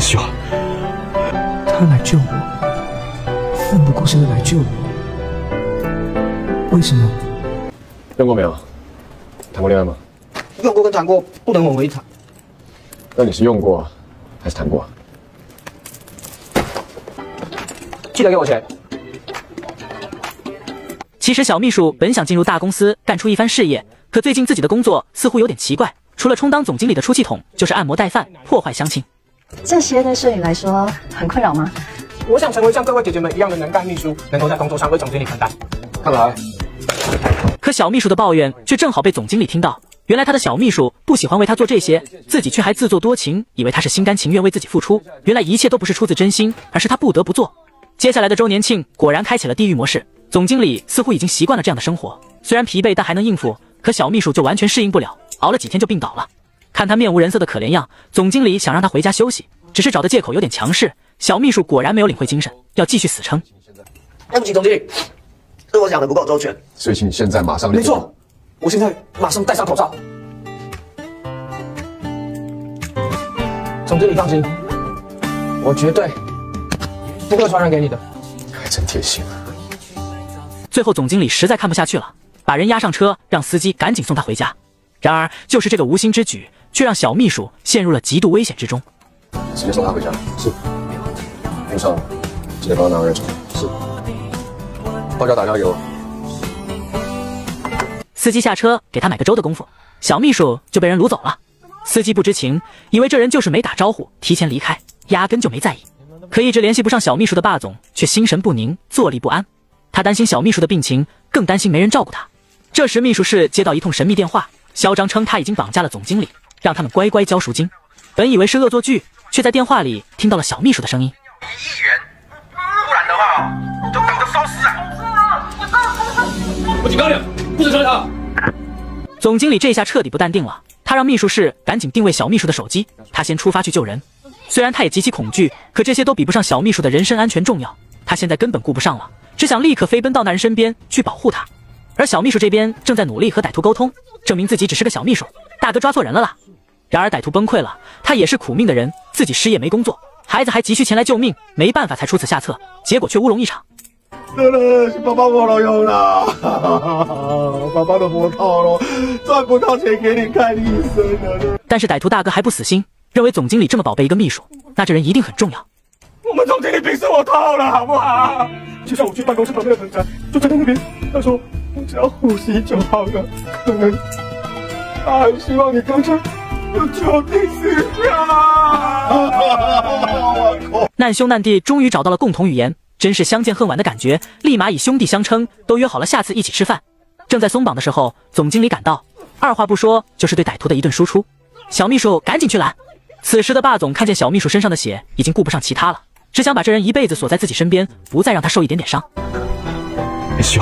叶修，他来救我，奋不顾身的来救我，为什么？用过没有？谈过恋爱吗？用过跟谈过不能混为一谈。那你是用过还是谈过？记得给我钱。其实小秘书本想进入大公司干出一番事业，可最近自己的工作似乎有点奇怪，除了充当总经理的出气筒，就是按摩带饭，破坏相亲。这些对摄影来说很困扰吗？我想成为像各位姐姐们一样的能干秘书，能够在工作上为总经理分担。看来，可小秘书的抱怨却正好被总经理听到。原来他的小秘书不喜欢为他做这些，自己却还自作多情，以为他是心甘情愿为自己付出。原来一切都不是出自真心，而是他不得不做。接下来的周年庆果然开启了地狱模式，总经理似乎已经习惯了这样的生活，虽然疲惫，但还能应付。可小秘书就完全适应不了，熬了几天就病倒了。看他面无人色的可怜样，总经理想让他回家休息，只是找的借口有点强势。小秘书果然没有领会精神，要继续死撑。对不起，总经理，是我想的不够周全。所以请你现在马上。没错，我现在马上戴上口罩。总经理放心，我绝对不会传染给你的。还真贴心。最后总经理实在看不下去了，把人押上车，让司机赶紧送他回家。然而就是这个无心之举，却让小秘书陷入了极度危险之中。直接送他回家。是。路上记得帮我拿二重。是。报价打电话给我。司机下车给他买个粥的功夫，小秘书就被人掳走了。司机不知情，以为这人就是没打招呼，提前离开，压根就没在意。可一直联系不上小秘书的霸总却心神不宁，坐立不安。他担心小秘书的病情，更担心没人照顾他。这时秘书室接到一通神秘电话，嚣张称他已经绑架了总经理，让他们乖乖交赎金。本以为是恶作剧，却在电话里听到了小秘书的声音：“一亿元，不然的话，都等着烧死啊！”我警告你，不准伤害他。总经理这下彻底不淡定了。他让秘书室赶紧定位小秘书的手机，他先出发去救人。虽然他也极其恐惧，可这些都比不上小秘书的人身安全重要。他现在根本顾不上了，只想立刻飞奔到那人身边去保护他。而小秘书这边正在努力和歹徒沟通，证明自己只是个小秘书，大哥抓错人了啦。然而歹徒崩溃了，他也是苦命的人，自己失业没工作，孩子还急需前来救命，没办法才出此下策，结果却乌龙一场。是爸爸没了用了，爸爸都摸套了，赚不到钱给你看医生了。但是歹徒大哥还不死心，认为总经理这么宝贝一个秘书，那这人一定很重要。我们总经理平时我套了，好不好？就像我去办公室旁边的门诊，就在那边。他说我只要呼吸就好了。可能他很希望你刚才有救第四条。难兄难弟终于找到了共同语言。真是相见恨晚的感觉，立马以兄弟相称，都约好了下次一起吃饭。正在松绑的时候，总经理赶到，二话不说就是对歹徒的一顿输出。小秘书赶紧去拦。此时的霸总看见小秘书身上的血，已经顾不上其他了，只想把这人一辈子锁在自己身边，不再让他受一点点伤。叶修，